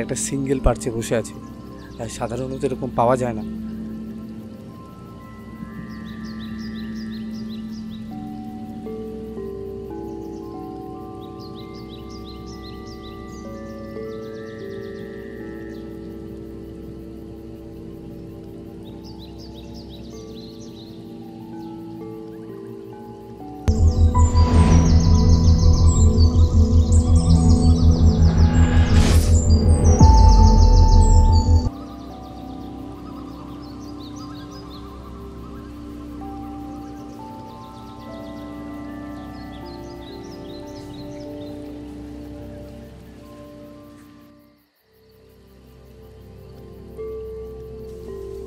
একটা সিঙ্গেল পার্চে বসে আছে। সাধারণত এরকম পাওয়া যায় না।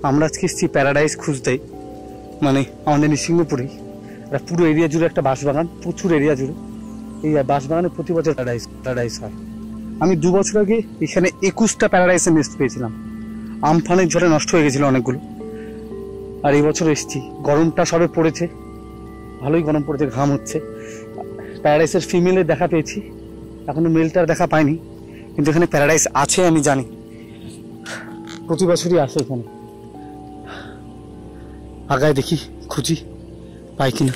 আমরা আজকে এসেছি প্যারাডাইস খুঁজতেই মানে আমাদের নৃসিংহপুরেই একটা পুরো এরিয়া জুড়ে একটা বাঁশবাগান, প্রচুর এরিয়া জুড়ে। এই বাঁশবাগানে প্রতি বছর প্যারাডাইস প্যারাডাইস হয়। আমি দু বছর আগে এখানে একুশটা প্যারাডাইসের নেস্ট পেয়েছিলাম। আমফানের ঝড়ে নষ্ট হয়ে গেছিল অনেকগুলো। আর এই বছর এসেছি। গরমটা সবে পড়েছে। ভালোই গরম পড়েছে, ঘাম হচ্ছে। প্যারাডাইসের ফিমেলের দেখা পেয়েছি। এখনও মেলটার দেখা পাইনি। কিন্তু এখানে প্যারাডাইস আছে, আমি জানি। প্রতি বছরই আসে এখানে। আগায় দেখি খুঁজি পাই কিনা।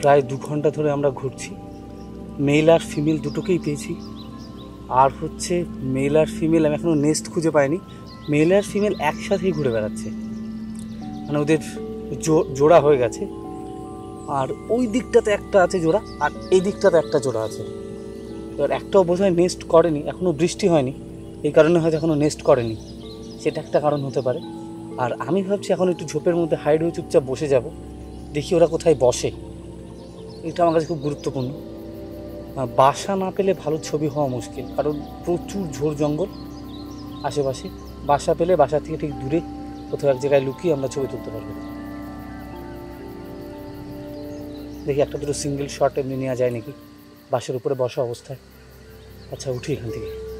প্রায় দু ঘণ্টা ধরে আমরা ঘুরছি। মেল আর ফিমেল দুটোকেই পেয়েছি। আর হচ্ছে মেল আর ফিমেল আমি এখনও নেস্ট খুঁজে পাইনি। মেল আর ফিমেল একসাথেই ঘুরে বেড়াচ্ছে। মানে ওদের জোড়া হয়ে গেছে। আর ওই দিকটাতে একটা আছে জোড়া, আর এই দিকটাতে একটা জোড়া আছে। এবার একটাও বোধহয় নেস্ট করেনি এখনও বৃষ্টি হয়নি। এই কারণে হয়তো এখনও নেস্ট করেনি। সেটা একটা কারণ হতে পারে। আর আমি ভাবছি এখন একটু ঝোপের মধ্যে হাইড হয়ে চুপচাপ বসে যাব। দেখি ওরা কোথায় বসে। এটা আমার কাছে খুব গুরুত্বপূর্ণ। বাসা না পেলে ভালো ছবি হওয়া মুশকিল। কারণ প্রচুর ঝোড় জঙ্গল আশেপাশে। বাসা পেলে বাসা থেকে ঠিক দূরে কোথাও এক জায়গায় লুকিয়ে আমরা ছবি তুলতে পারব। দেখি একটা দুটো সিঙ্গেল শট এমনি নেওয়া যায় নাকি? বাসের উপরে বসা অবস্থায়। আচ্ছা উঠি এখান থেকে।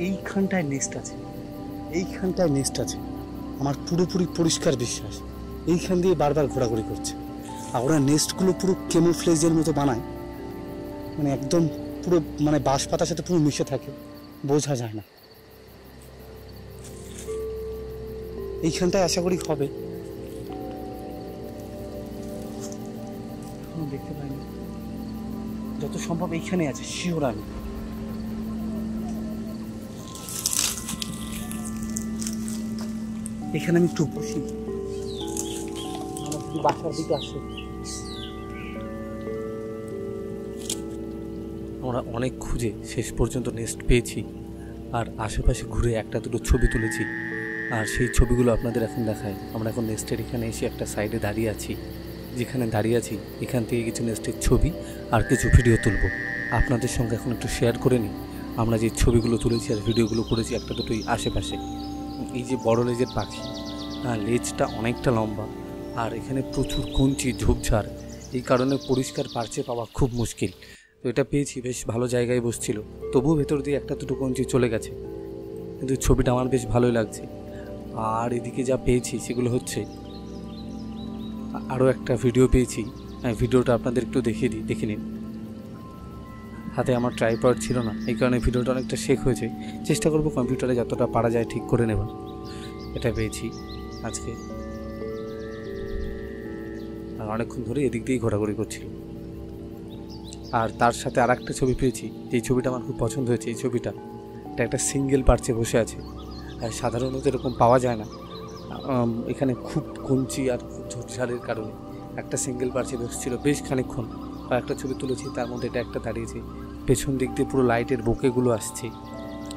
এইখানটায় নেস্ট আছে। এইখানটায় নেস্ট আছে। আমার পুরোপুরি পরিষ্কার বিশ্বাস। এইখান দিয়ে বারবার ঘোরাঘুরি করছে। আর ওরা নেস্টগুলো পুরো কেমোফ্লেজের মতো বানায়। মানে একদম পুরো মানে বাঁশ পাতার সাথে পুরো মিশে থাকে। বোঝা যায় না। এইখানটায় আশা করি হবে। দেখতে পাইনি। যত সম্ভব এইখানে আছে, শিওর আমি। এখানে আমি একটু বসি। আমার বাসার দিকে আসে। আমরা অনেক খুঁজে শেষ পর্যন্ত নেস্ট পেয়েছি আর আশেপাশে ঘুরে একটা দুটো ছবি তুলেছি। আর সেই ছবিগুলো আপনাদের এখন দেখায় আমরা এখন নেস্টের এখানে এসে একটা সাইডে দাঁড়িয়ে আছি। যেখানে দাঁড়িয়ে আছি এখান থেকে কিছু নেস্টের ছবি আর কিছু ভিডিও তুলব। আপনাদের সঙ্গে এখন একটু শেয়ার করে নিই। আমরা যে ছবিগুলো তুলেছি আর ভিডিওগুলো করেছি একটা দুটোই আশেপাশে। এই যে বড় লেজের পাখি হ্যাঁ লেজটা অনেকটা লম্বা আর এখানে প্রচুর কঞ্চি, ঝোপঝাড়, এই কারণে পরিষ্কার পার্চে পাওয়া খুব মুশকিল। তো এটা পেয়েছি, বেশ ভালো জায়গায় বসছিল। তবুও ভেতর দিয়ে একটা দুটো কঞ্চি চলে গেছে। কিন্তু ছবিটা আমার বেশ ভালোই লাগছে। আর এদিকে যা পেয়েছি সেগুলো হচ্ছে আরও একটা ভিডিও পেয়েছি। হ্যাঁ ভিডিওটা আপনাদের একটু দেখিয়ে দিই, দেখে নিন। হাতে আমার ট্রাইপড ছিল না। এই কারণে ভিডিওটা অনেকটা শেক হয়েছে। চেষ্টা করব কম্পিউটারে যতটা পারা যায় ঠিক করে নেবার। এটা পেয়েছি আজকে। আর অনেকক্ষণ ধরে এদিক দিয়েই ঘোরাঘুরি করছিল। আর তার সাথে আর একটা ছবি পেয়েছি। এই ছবিটা আমার খুব পছন্দ হয়েছে, এই ছবিটা। এটা একটা সিঙ্গেল পার্চে বসে আছে। আর সাধারণত এরকম পাওয়া যায় না। এখানে খুব কঞ্চি আর খুব ঝোপঝাড়ের কারণে একটা সিঙ্গেল পার্চে বসছিল বেশ খানিকক্ষণ। একটা ছবি তুলেছি, তার মধ্যে এটা একটা দাঁড়িয়েছে। পেছন দিক দিয়ে পুরো লাইটের বোকেগুলো আসছে।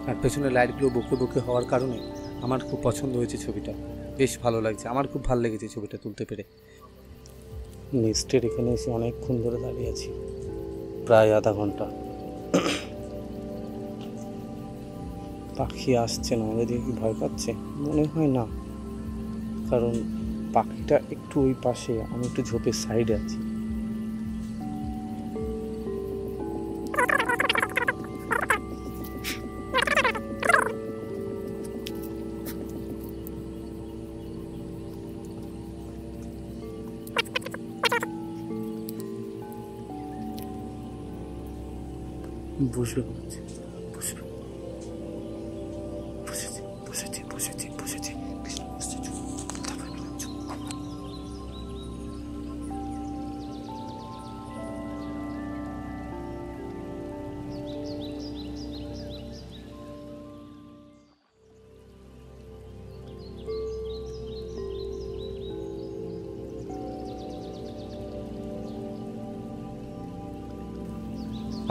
আর পেছনের লাইটগুলো বকে বকে হওয়ার কারণে আমার খুব পছন্দ হয়েছে ছবিটা। বেশ ভালো লাগছে। আমার খুব ভালো লেগেছে ছবিটা তুলতে পেরে। নেক্সটের এখানে এসে অনেকক্ষণ ধরে দাঁড়িয়ে আছি। প্রায় আধা ঘণ্টা। পাখি আসছে না, আমাদের কি ভয় পাচ্ছে। মনে হয় না। কারণ পাখিটা একটু ওই পাশে, আমি একটু ঝোপের সাইডে আছি। বসবে বলছে বুঝেছি বুঝেছি বুঝেছি বসেছে।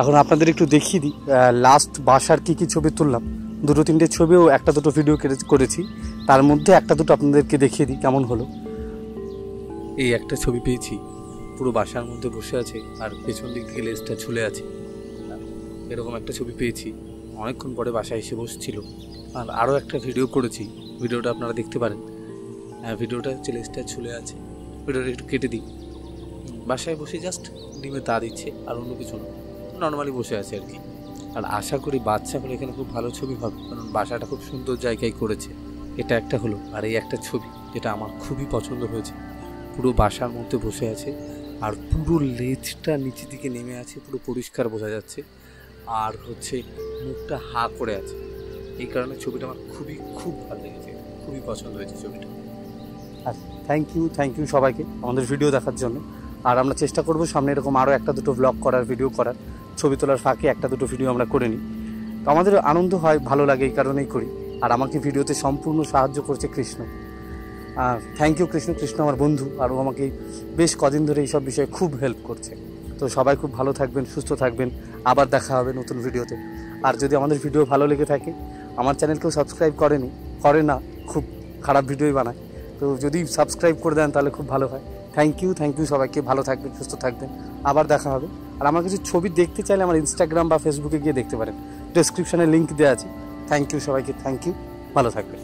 এখন আপনাদের একটু দেখিয়ে দিই লাস্ট বাসার কি কি ছবি তুললাম। দুটো তিনটে ছবিও একটা দুটো ভিডিও করেছি। তার মধ্যে একটা দুটো আপনাদেরকে দেখিয়ে দিই কেমন হলো। এই একটা ছবি পেয়েছি। পুরো বাসার মধ্যে বসে আছে আর পেছন দিক থেকে লেজটা ঝুলে আছে। এরকম একটা ছবি পেয়েছি। অনেকক্ষণ পরে বাসায় এসে বসছিল। আর আরও একটা ভিডিও করেছি। ভিডিওটা আপনারা দেখতে পারেন। হ্যাঁ ভিডিওটা হচ্ছে লেজটা ঝুলে আছে ভিডিওটা একটু কেটে দিই। বাসায় বসে জাস্ট ডিমে তা দিচ্ছে আর অন্য কিছু না। নর্মালি বসে আছে আর কি। আর আশা করি বাচ্চা হলে এখানে খুব ভালো ছবি হবে, কারণ বাসাটা খুব সুন্দর জায়গায় করেছে। এটা একটা হলো, আর এই একটা ছবি, যেটা আমার খুবই পছন্দ হয়েছে। পুরো বাসার মধ্যে বসে আছে, আর পুরো লেজটা নিচের দিকে নেমে আছে, পুরো পরিষ্কার বোঝা যাচ্ছে। আর হচ্ছে মুখটা হা করে আছে। এই কারণে ছবিটা আমার খুবই, খুব ভালো লেগেছে, খুবই পছন্দ হয়েছে ছবিটা। আর থ্যাংক ইউ থ্যাংক ইউ সবাইকে আমাদের ভিডিও দেখার জন্য। আর আমরা চেষ্টা করব সামনে এরকম আরও একটা দুটো ব্লগ করার ভিডিও করার। ছবি তোলার ফাঁকে একটা দুটো ভিডিও আমরা করে নিই। তো আমাদের আনন্দ হয়, ভালো লাগে এই কারণেই করি। আর আমাকে ভিডিওতে সম্পূর্ণ সাহায্য করছে কৃষ্ণ। থ্যাংক ইউ কৃষ্ণ কৃষ্ণ আমার বন্ধু। আরও আমাকে বেশ কদিন ধরে এইসব বিষয়ে খুব হেল্প করছে। তো সবাই খুব ভালো থাকবেন, সুস্থ থাকবেন। আবার দেখা হবে নতুন ভিডিওতে আর যদি আমাদের ভিডিও ভালো লেগে থাকে, আমার চ্যানেলকেও সাবস্ক্রাইব করেনি, করে না, খুব খারাপ ভিডিওই বানায়। তো যদি সাবস্ক্রাইব করে দেন, তাহলে খুব ভালো হয়। থ্যাংক ইউ থ্যাংক ইউ সবাইকে। ভালো থাকবেন, সুস্থ থাকবেন। আবার দেখা হবে। আর আমার কিছু ছবি দেখতে চাইলে আমার ইনস্টাগ্রাম বা ফেসবুকে গিয়ে দেখতে পারেন। ডেসক্রিপশনে লিঙ্ক দেওয়া আছে। থ্যাংক ইউ সবাইকে থ্যাংক ইউ ভালো থাকবেন।